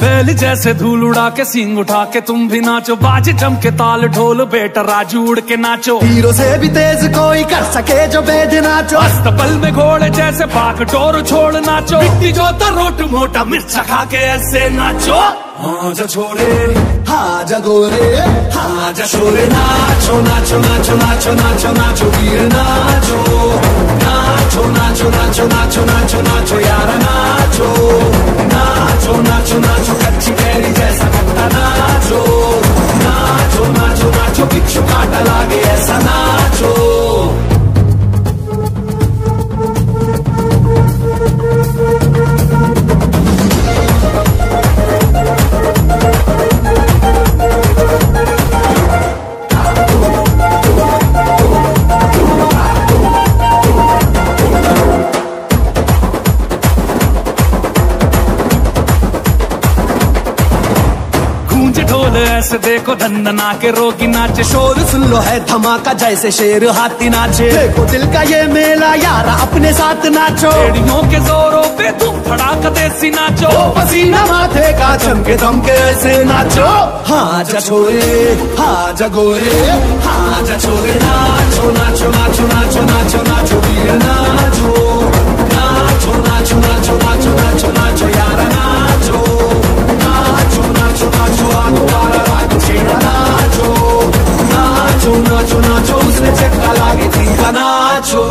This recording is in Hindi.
बैल जैसे धूल उड़ा के सिंग उठा के तुम भी नाचो बाज जम के ताल ढोल बेटा राजू उड़ के नाचो हीरो से भी तेज कोई कर सके जो बेद नाचो अस्तबल में घोड़े जैसे पाक टोर छोड़ नाचो मिट्टी जो रोट मोटा मिर्चा खा के ऐसे नाचो हाँ जा छोड़े हाँ जगोरे हाँ जा छोड़े नाचो नाचो नाचो नाचो नाचो नाचो वीर नाचो नाचो नाचो नाचो नाचो नाचो नाचो mata गूंज ढोल ऐसे देखो धंधना के रोगी नाचे। शोर सुन लो है धमाका जैसे शेर हाथी नाचे। देखो दिल का ये मेला यार अपने साथ नाचो। एड़ियों के जोरों पे तुम धड़ाका देसी नाचो। पसीना माथे का चमके धमके ऐसे नाचो। हाँ जा छोरे हाँ जगोरे हाँ नाचो उसने चक्का लागे थी बनाचो